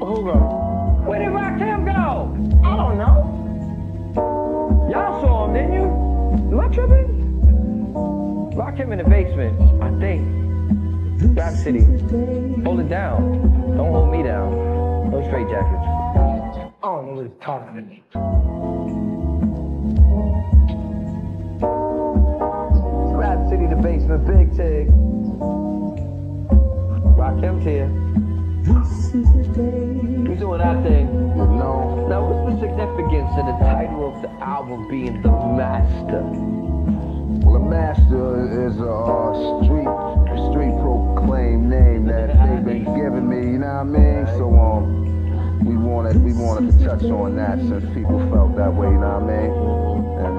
Who go? Where did Rakim go? I don't know. Y'all saw him, didn't you? Am I tripping? Rakim in the basement, I think. Rap City. Hold it down. Don't hold me down. No straight jackets. I don't know what he's talking to me. Rap City, the basement, big tig. Rakim's here. Significance of the title of the album being The Master? well, the master is a uh, street, street proclaimed name that they've been giving me. You know what I mean? So um, we wanted we wanted to touch on that since people felt that way. You know what I mean? And